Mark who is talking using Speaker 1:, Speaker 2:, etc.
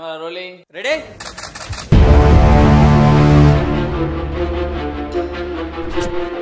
Speaker 1: Dạ, vâng, Camera rolling. Ready? Thank you.